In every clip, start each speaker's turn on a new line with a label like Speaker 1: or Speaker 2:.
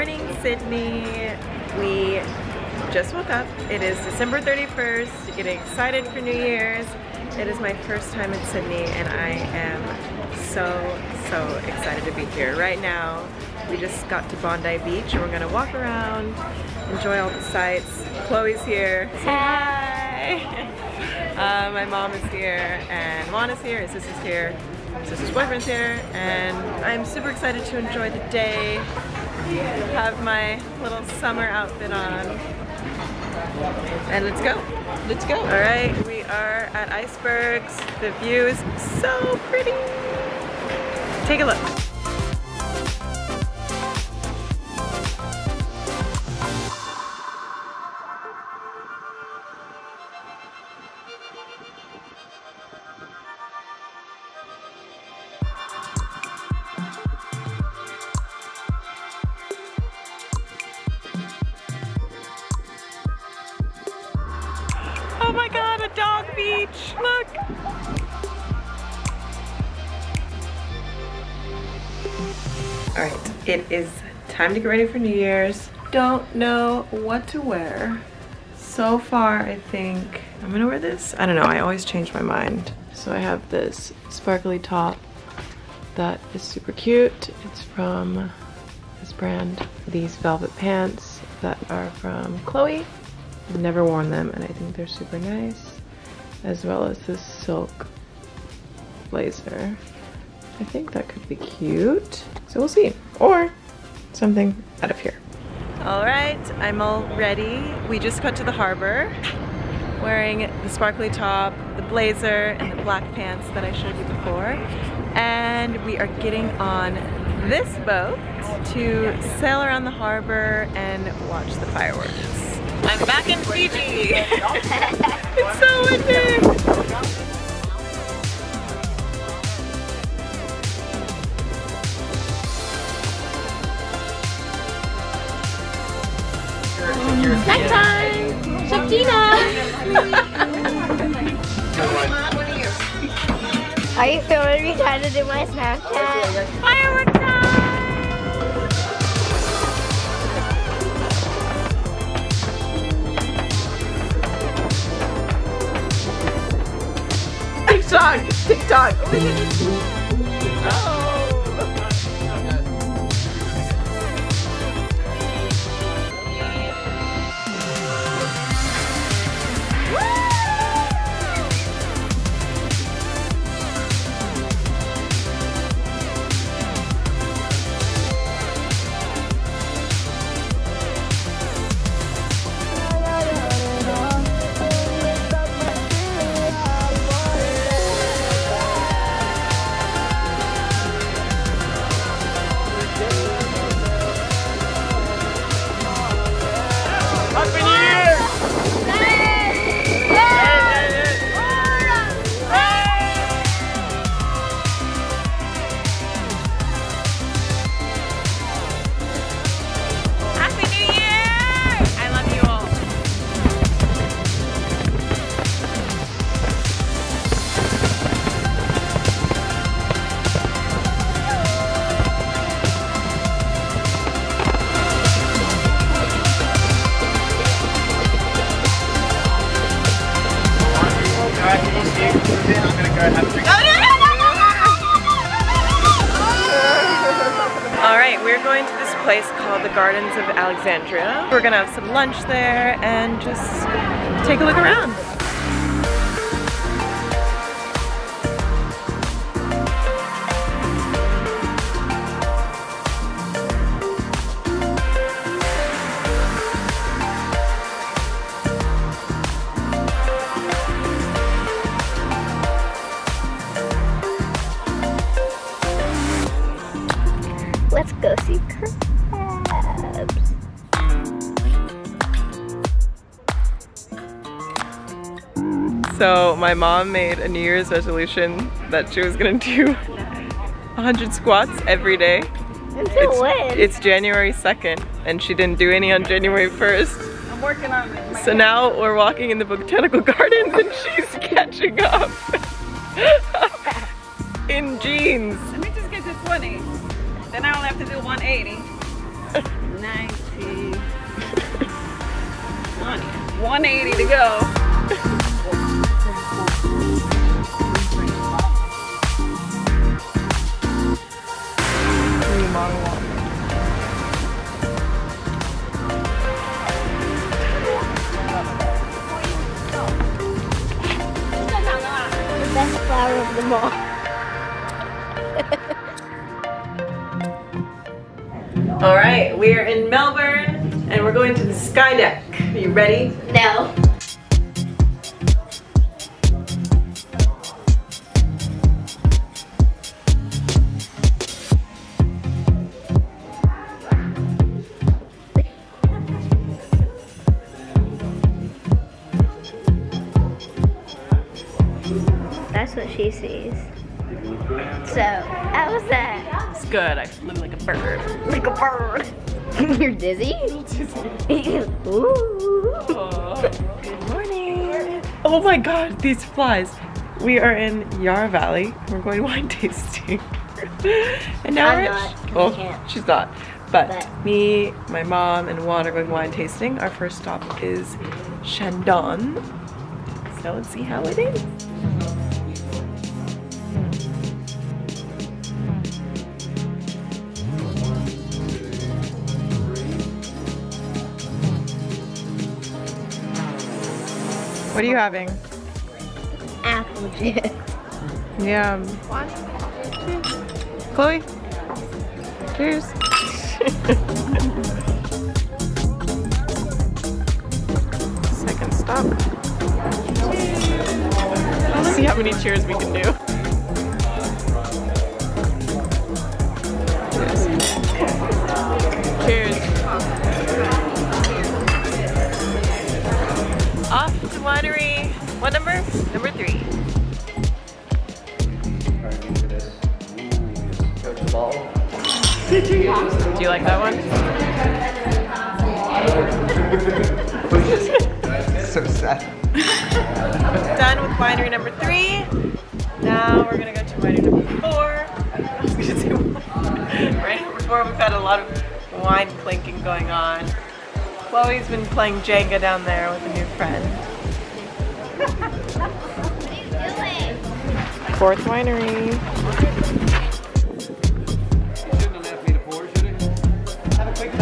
Speaker 1: morning, Sydney. We just woke up. It is December 31st, getting excited for New Year's. It is my first time in Sydney and I am so, so excited to be here. Right now, we just got to Bondi Beach and we're gonna walk around, enjoy all the sights. Chloe's here. Hi! uh, my mom is here and Juana's here, his sister's here, sister's boyfriend's here, and I'm super excited to enjoy the day. Have my little summer outfit on. And let's go. Let's go. All right, we are at Icebergs. The view is so pretty. Take a look. Dog! Look! Alright, it is time to get ready for New Year's. Don't know what to wear. So far, I think I'm gonna wear this. I don't know, I always change my mind. So I have this sparkly top that is super cute. It's from this brand. These velvet pants that are from Chloe. I've never worn them and I think they're super nice. As well as this silk blazer. I think that could be cute. So we'll see. Or something out of here. All right, I'm all ready. We just got to the harbor wearing the sparkly top, the blazer, and the black pants that I showed you before. And we are getting on this boat to sail around the harbor and watch the fireworks. I'm back in Fiji. it's so windy.
Speaker 2: Are you filming me trying to do my Snapchat? Firework time!
Speaker 1: TikTok, TikTok. We're going to this place called the Gardens of Alexandria. We're gonna have some lunch there and just take a look around. So my mom made a New Year's resolution that she was gonna do 100 squats every day.
Speaker 2: Until
Speaker 1: It's,
Speaker 2: when?
Speaker 1: it's January 2nd and she didn't do any on January 1st.
Speaker 3: I'm working on it.
Speaker 1: So now we're walking in the botanical gardens and she's catching up. in jeans.
Speaker 3: Let me just get to 20. Then I only have to do 180. Now 90. 180 to go.
Speaker 2: Flower of them all.
Speaker 1: All right, we are in Melbourne and we're going to the Sky Deck. Are you ready?
Speaker 2: No. That's what she sees. So, how was that?
Speaker 1: It's good. I flew like a bird.
Speaker 2: Like a bird. You're dizzy? Ooh.
Speaker 1: Good morning. Oh my god, these flies. We are in Yarra Valley. We're going wine tasting. and now
Speaker 2: I'm
Speaker 1: we're
Speaker 2: not.
Speaker 1: Oh, she's not. But,
Speaker 2: But-
Speaker 1: me, my mom, and Juan are going wine tasting. Our first stop is Chandon. So let's see how it is. What are you having?
Speaker 2: Apple juice.
Speaker 1: Yeah. Chloe. Cheers. Second stop. Let's see how many cheers we can do. Winery. What number? Number three. Do you like that one?
Speaker 4: So sad.
Speaker 1: Done with winery number three. Now we're gonna go to winery number four. I was gonna say number four. We've had a lot of wine clinking going on. Chloe's been playing Jenga down there with a new friend. Fourth winery. Have a quick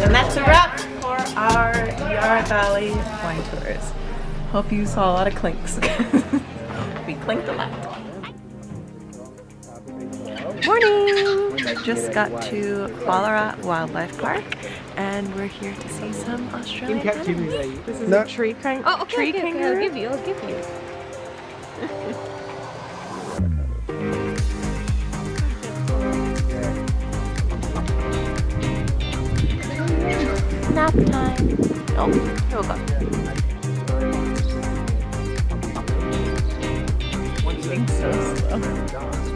Speaker 1: And that's a wrap for our Yarra Valley wine tours. Hope you saw a lot of clinks. we clinked a lot. Morning! Just got to Ballarat Wildlife Park and we're here to see some Australian animals. This is a tree, cran-
Speaker 3: Oh, okay,
Speaker 1: tree
Speaker 3: okay, okay. I'll give you, I'll give you.
Speaker 1: Nap time. Oh, here we go. Moving so slow.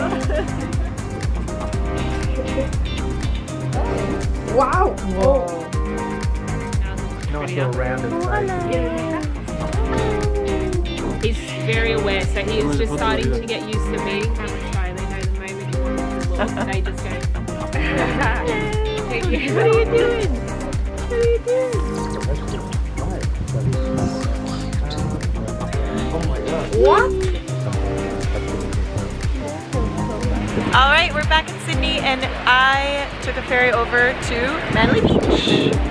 Speaker 4: Wow. Whoa! No, so random.
Speaker 3: Oh, He's very aware, so he is just starting to get used to being from Australia. Know the moment he wants to look, they just go. what are you doing? What are you doing?
Speaker 1: All right, we're back in And I took a ferry over to Manly Beach.